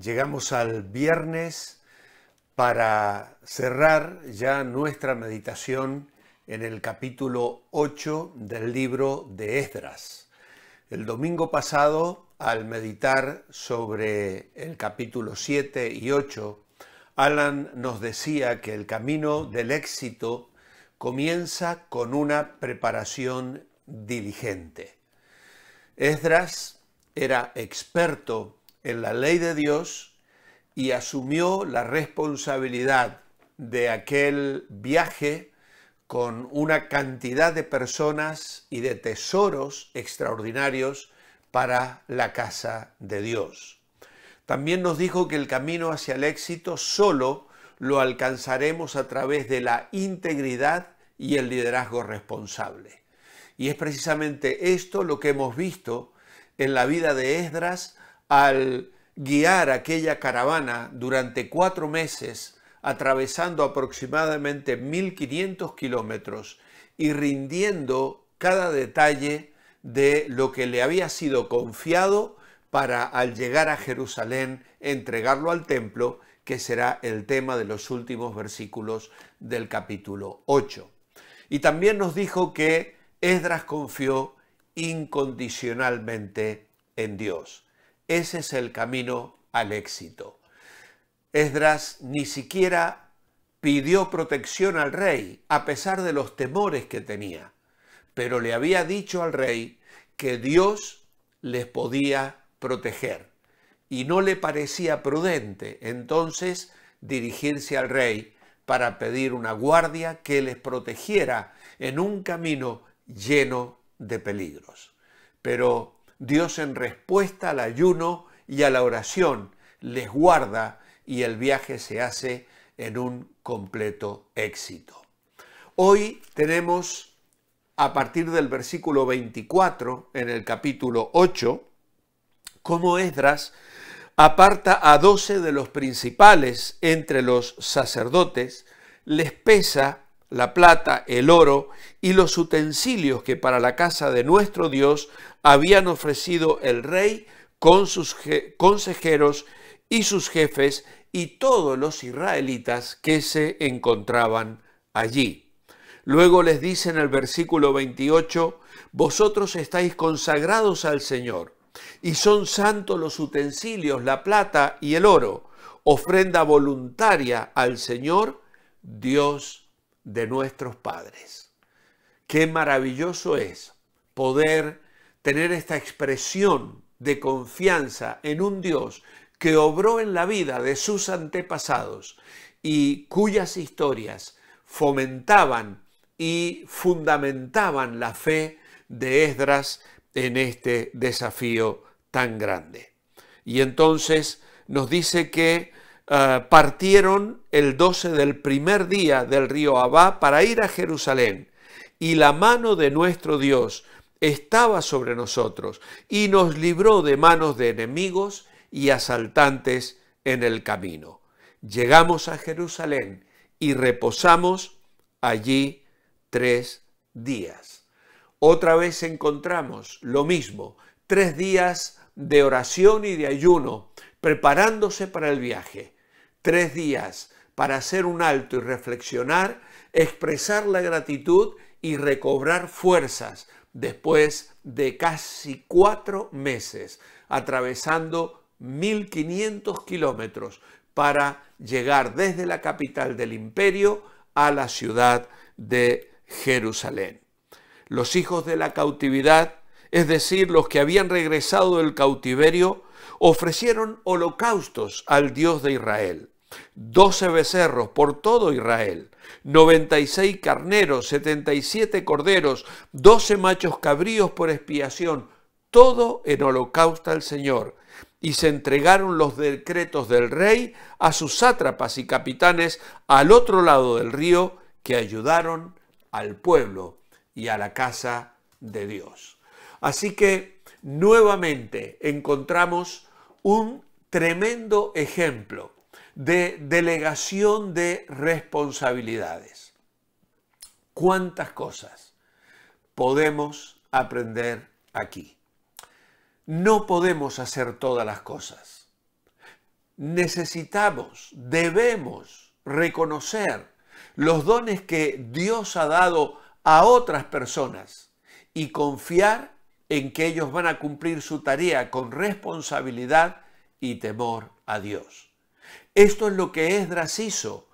Llegamos al viernes para cerrar ya nuestra meditación en el capítulo 8 del libro de Esdras. El domingo pasado, al meditar sobre el capítulo 7 y 8, Alan nos decía que el camino del éxito comienza con una preparación diligente. Esdras era experto en la ley de Dios y asumió la responsabilidad de aquel viaje con una cantidad de personas y de tesoros extraordinarios para la casa de Dios. También nos dijo que el camino hacia el éxito solo lo alcanzaremos a través de la integridad y el liderazgo responsable. Y es precisamente esto lo que hemos visto en la vida de Esdras al guiar aquella caravana durante cuatro meses, atravesando aproximadamente 1.500 kilómetros y rindiendo cada detalle de lo que le había sido confiado para al llegar a Jerusalén entregarlo al templo, que será el tema de los últimos versículos del capítulo 8. Y también nos dijo que Esdras confió incondicionalmente en Dios. Ese es el camino al éxito. Esdras ni siquiera pidió protección al rey, a pesar de los temores que tenía, pero le había dicho al rey que Dios les podía proteger y no le parecía prudente entonces dirigirse al rey para pedir una guardia que les protegiera en un camino lleno de peligros. Pero Dios en respuesta al ayuno y a la oración les guarda y el viaje se hace en un completo éxito. Hoy tenemos a partir del versículo 24 en el capítulo 8 cómo Esdras aparta a doce de los principales entre los sacerdotes, les pesa la plata, el oro y los utensilios que para la casa de nuestro Dios habían ofrecido el rey con sus consejeros y sus jefes y todos los israelitas que se encontraban allí. Luego les dice en el versículo 28, vosotros estáis consagrados al Señor, y son santos los utensilios, la plata y el oro, ofrenda voluntaria al Señor, Dios de nuestros padres. Qué maravilloso es poder tener esta expresión de confianza en un Dios que obró en la vida de sus antepasados y cuyas historias fomentaban y fundamentaban la fe de Esdras en este desafío tan grande. Y entonces nos dice que eh, partieron el 12 del primer día del río Abá para ir a Jerusalén, y la mano de nuestro Dios estaba sobre nosotros, y nos libró de manos de enemigos y asaltantes en el camino. Llegamos a Jerusalén y reposamos allí tres días. Otra vez encontramos lo mismo, tres días de oración y de ayuno, preparándose para el viaje tres días para hacer un alto y reflexionar, expresar la gratitud y recobrar fuerzas después de casi cuatro meses atravesando 1.500 kilómetros para llegar desde la capital del imperio a la ciudad de Jerusalén. Los hijos de la cautividad, es decir, los que habían regresado del cautiverio, ofrecieron holocaustos al Dios de Israel. Doce becerros por todo Israel, noventa y seis carneros, setenta y siete corderos, doce machos cabríos por expiación, todo en holocausto al Señor. Y se entregaron los decretos del rey a sus sátrapas y capitanes al otro lado del río que ayudaron al pueblo y a la casa de Dios. Así que nuevamente encontramos un tremendo ejemplo de delegación de responsabilidades. ¿Cuántas cosas podemos aprender aquí? no podemos hacer todas las cosas. Necesitamos, debemos reconocer los dones que Dios ha dado a otras personas y confiar en que ellos van a cumplir su tarea con responsabilidad y temor a Dios. Esto es lo que Esdras hizo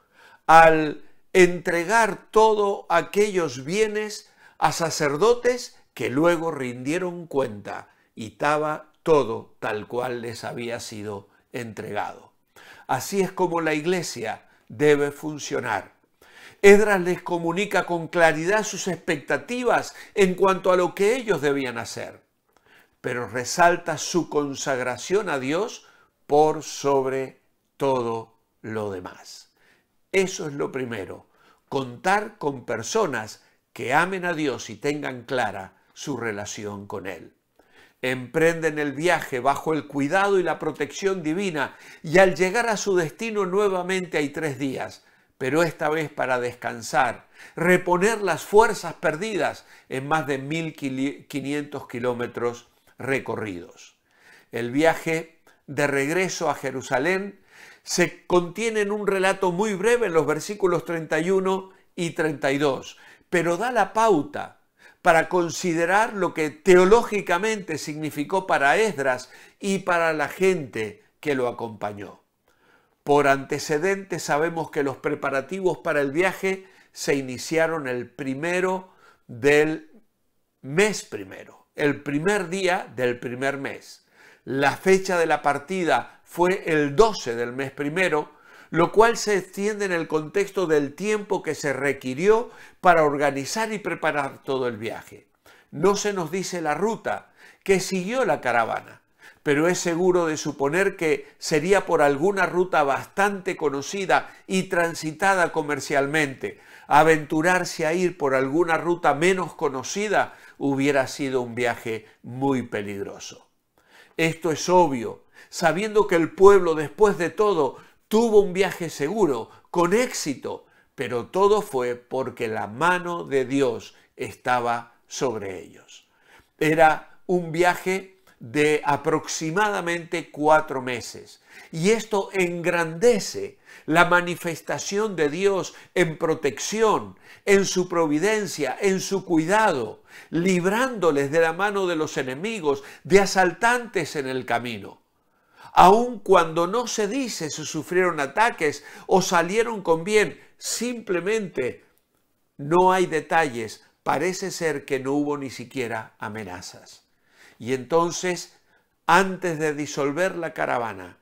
al entregar todos aquellos bienes a sacerdotes que luego rindieron cuenta y estaba todo tal cual les había sido entregado. Así es como la iglesia debe funcionar. Esdras les comunica con claridad sus expectativas en cuanto a lo que ellos debían hacer, pero resalta su consagración a Dios por sobre todo lo demás. Eso es lo primero, contar con personas que amen a Dios y tengan clara su relación con Él. Emprenden el viaje bajo el cuidado y la protección divina y al llegar a su destino nuevamente hay tres días, pero esta vez para descansar, reponer las fuerzas perdidas en más de 1500 kilómetros recorridos. El viaje de regreso a Jerusalén se contiene en un relato muy breve en los versículos 31 y 32, pero da la pauta para considerar lo que teológicamente significó para Esdras y para la gente que lo acompañó. Por antecedentes sabemos que los preparativos para el viaje se iniciaron el primero del mes primero, el primer día del primer mes. La fecha de la partida fue el 12 del mes primero lo cual se extiende en el contexto del tiempo que se requirió para organizar y preparar todo el viaje. No se nos dice la ruta que siguió la caravana, pero es seguro de suponer que sería por alguna ruta bastante conocida y transitada comercialmente. Aventurarse a ir por alguna ruta menos conocida hubiera sido un viaje muy peligroso. Esto es obvio, sabiendo que el pueblo después de todo tuvo un viaje seguro, con éxito, pero todo fue porque la mano de Dios estaba sobre ellos. Era un viaje de aproximadamente cuatro meses. Y esto engrandece la manifestación de Dios en protección, en su providencia, en su cuidado, librándoles de la mano de los enemigos, de asaltantes en el camino aun cuando no se dice si sufrieron ataques o salieron con bien, simplemente no hay detalles, parece ser que no hubo ni siquiera amenazas. Y entonces, antes de disolver la caravana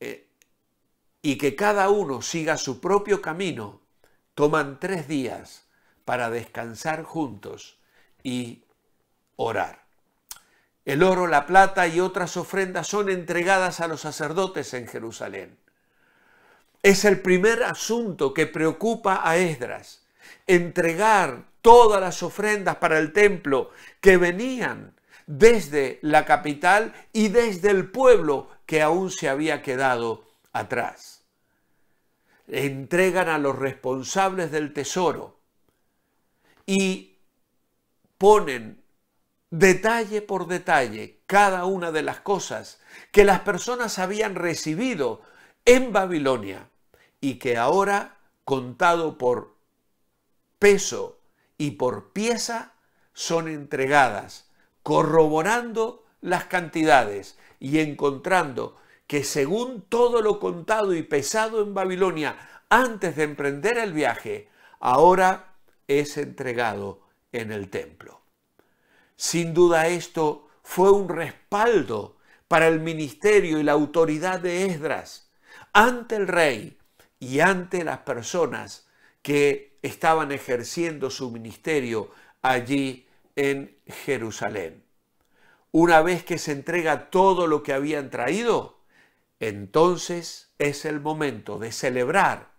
eh, y que cada uno siga su propio camino, toman tres días para descansar juntos y orar. El oro, la plata y otras ofrendas son entregadas a los sacerdotes en Jerusalén. Es el primer asunto que preocupa a Esdras, entregar todas las ofrendas para el templo que venían desde la capital y desde el pueblo que aún se había quedado atrás. Entregan a los responsables del tesoro y ponen detalle por detalle cada una de las cosas que las personas habían recibido en Babilonia y que ahora, contado por peso y por pieza, son entregadas, corroborando las cantidades y encontrando que según todo lo contado y pesado en Babilonia antes de emprender el viaje, ahora es entregado en el templo. Sin duda esto fue un respaldo para el ministerio y la autoridad de Esdras ante el rey y ante las personas que estaban ejerciendo su ministerio allí en Jerusalén. Una vez que se entrega todo lo que habían traído, entonces es el momento de celebrar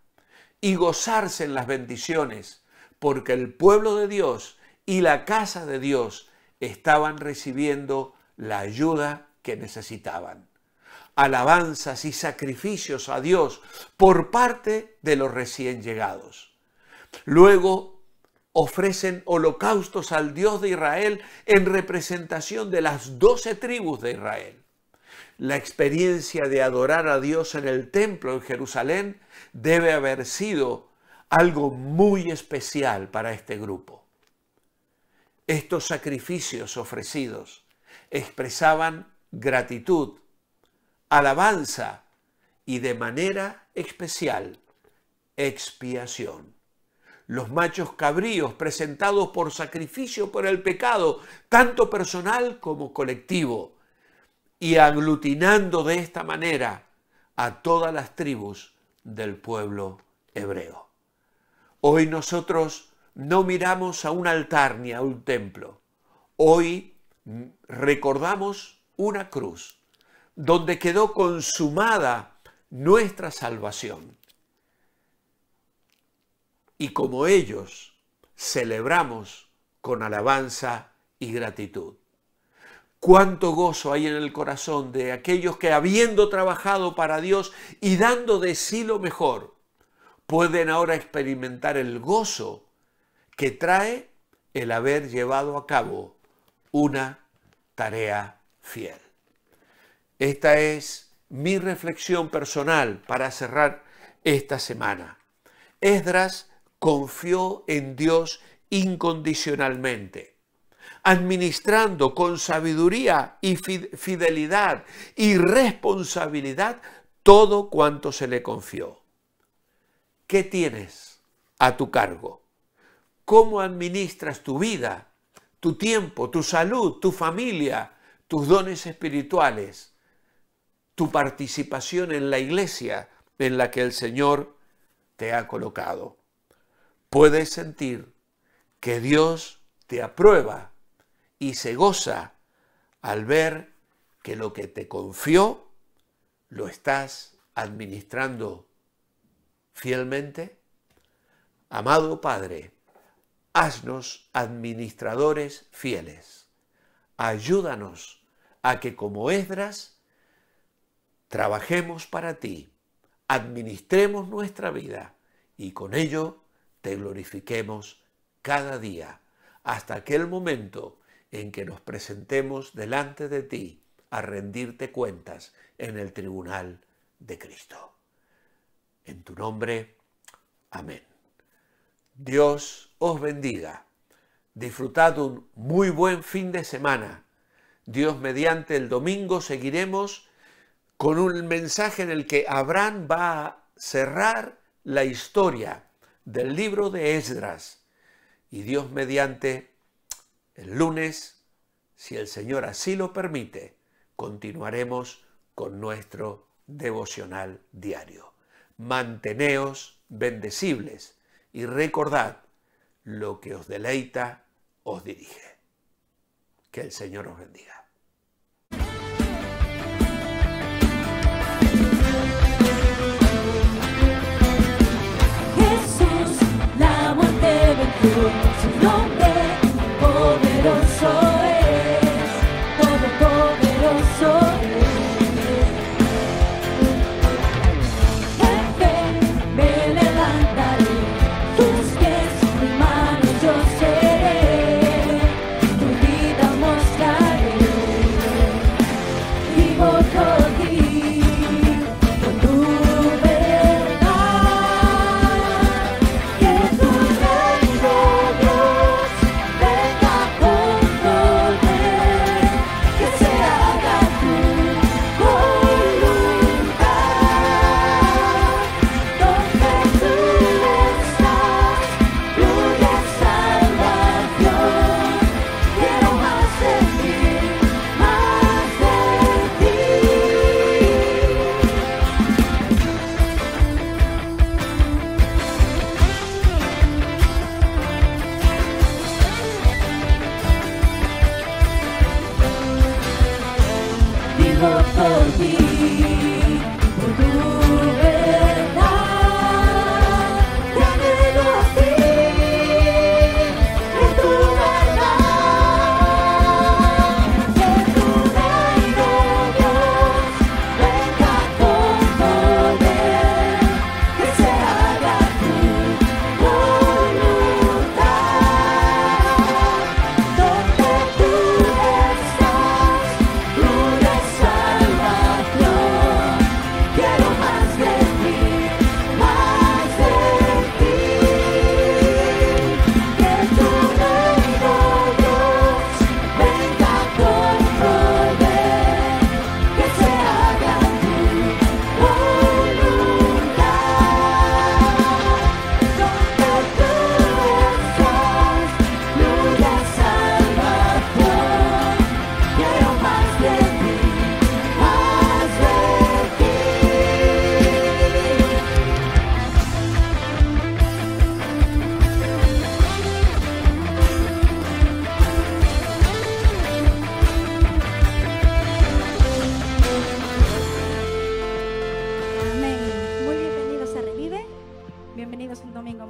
y gozarse en las bendiciones, porque el pueblo de Dios y la casa de Dios estaban recibiendo la ayuda que necesitaban. Alabanzas y sacrificios a Dios por parte de los recién llegados. Luego ofrecen holocaustos al Dios de Israel en representación de las doce tribus de Israel. La experiencia de adorar a Dios en el templo en Jerusalén debe haber sido algo muy especial para este grupo. Estos sacrificios ofrecidos expresaban gratitud, alabanza y de manera especial expiación. Los machos cabríos presentados por sacrificio por el pecado, tanto personal como colectivo, y aglutinando de esta manera a todas las tribus del pueblo hebreo. Hoy nosotros no miramos a un altar ni a un templo. Hoy recordamos una cruz donde quedó consumada nuestra salvación. Y como ellos, celebramos con alabanza y gratitud. Cuánto gozo hay en el corazón de aquellos que habiendo trabajado para Dios y dando de sí lo mejor, pueden ahora experimentar el gozo que trae el haber llevado a cabo una tarea fiel. Esta es mi reflexión personal para cerrar esta semana. Esdras confió en Dios incondicionalmente administrando con sabiduría y fidelidad y responsabilidad todo cuanto se le confió. ¿Qué tienes a tu cargo? ¿Cómo administras tu vida, tu tiempo, tu salud, tu familia, tus dones espirituales, tu participación en la iglesia en la que el Señor te ha colocado? Puedes sentir que Dios te aprueba y se goza al ver que lo que te confió lo estás administrando fielmente? Amado Padre, haznos administradores fieles. Ayúdanos a que como Esdras trabajemos para ti, administremos nuestra vida y con ello te glorifiquemos cada día hasta aquel momento en que nos presentemos delante de ti a rendirte cuentas en el tribunal de Cristo. En tu nombre, amén. Dios os bendiga. Disfrutad un muy buen fin de semana. Dios mediante el domingo seguiremos con un mensaje en el que Abraham va a cerrar la historia del libro de Esdras. Y Dios mediante el lunes, si el Señor así lo permite, continuaremos con nuestro devocional diario. Manteneos bendecibles y recordad, lo que os deleita os dirige. Que el Señor os bendiga.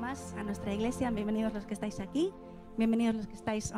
A nuestra iglesia, bienvenidos los que estáis aquí, bienvenidos los que estáis